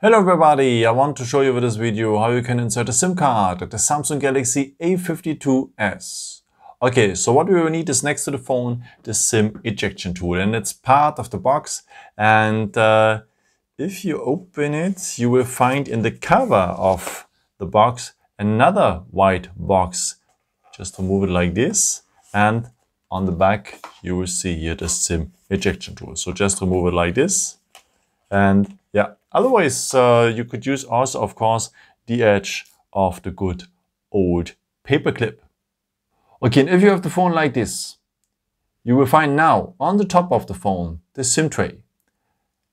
Hello everybody, I want to show you with this video how you can insert a SIM card at the Samsung Galaxy A52s. Okay, so what we will need is next to the phone the SIM ejection tool and it's part of the box and uh, if you open it you will find in the cover of the box another white box. Just remove it like this and on the back you will see here the SIM ejection tool. So just remove it like this and yeah, otherwise uh, you could use also, of course, the edge of the good old paperclip. Okay, and if you have the phone like this, you will find now on the top of the phone the SIM tray.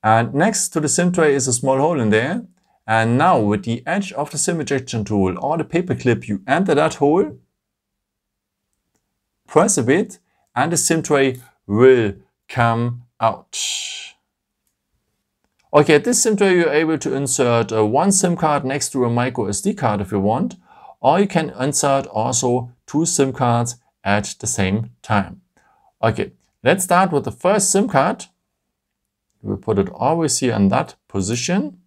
And next to the SIM tray is a small hole in there. And now with the edge of the SIM ejection tool or the paperclip, you enter that hole, press a bit, and the SIM tray will come out. Okay, at this SIM tray, you're able to insert uh, one SIM card next to a micro SD card if you want, or you can insert also two SIM cards at the same time. Okay, let's start with the first SIM card. We put it always here in that position.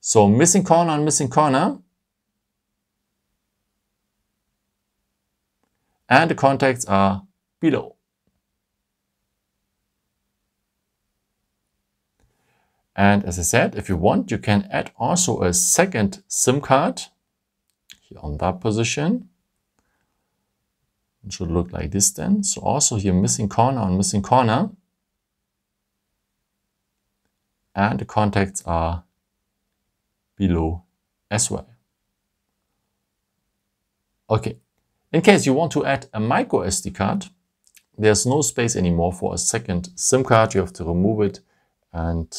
So missing corner and missing corner. And the contacts are below. And as I said, if you want, you can add also a second SIM card here on that position. It should look like this then. So also here missing corner on missing corner. And the contacts are below as well. Okay, in case you want to add a micro SD card, there's no space anymore for a second SIM card. You have to remove it and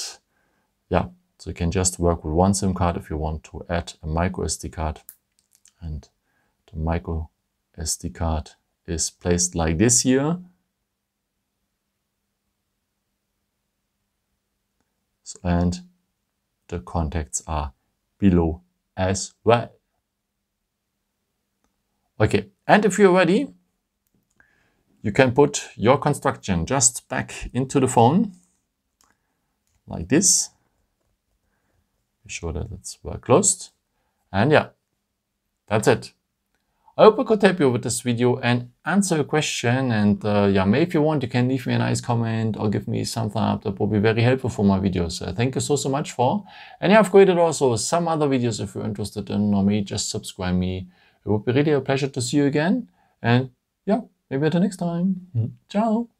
yeah, so you can just work with one SIM card if you want to add a micro SD card. And the micro SD card is placed like this here. So, and the contacts are below as well. Okay, and if you're ready, you can put your construction just back into the phone like this be sure that it's well closed. And yeah, that's it. I hope I could help you with this video and answer a question. And uh, yeah, maybe if you want, you can leave me a nice comment or give me some thumb up. That will be very helpful for my videos. Uh, thank you so, so much for. And yeah, I've created also some other videos if you're interested in or maybe just subscribe me. It would be really a pleasure to see you again. And yeah, maybe until next time. Ciao.